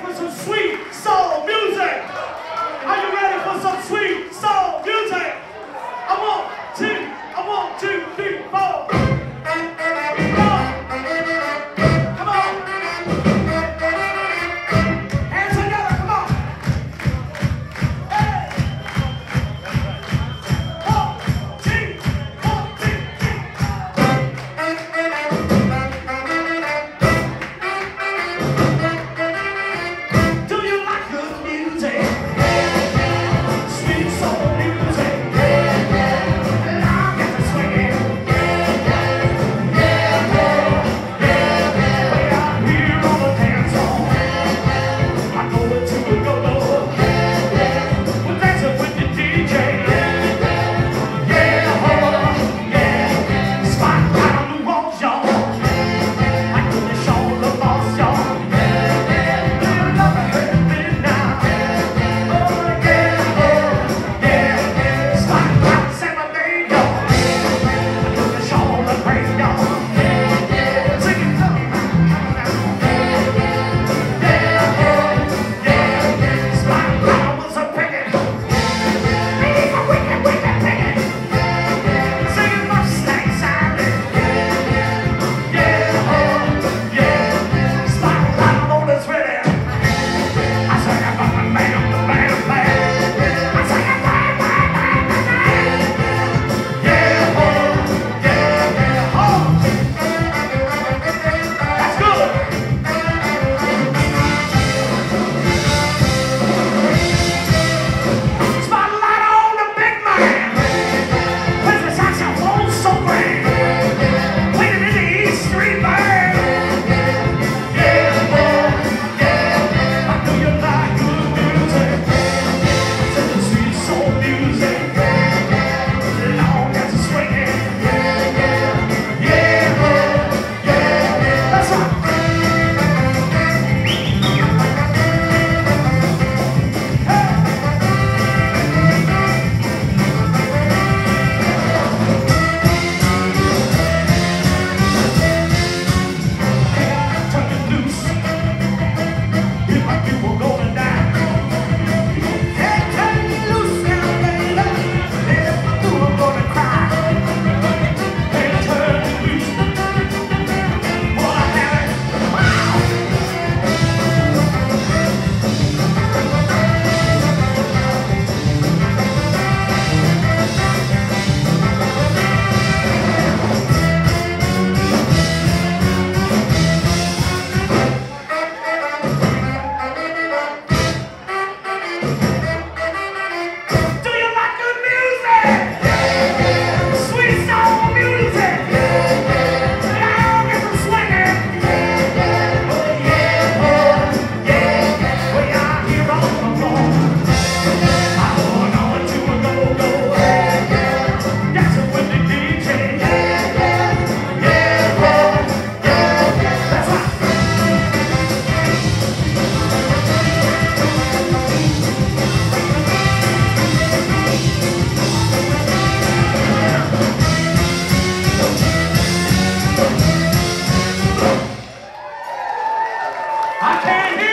for some sweet Até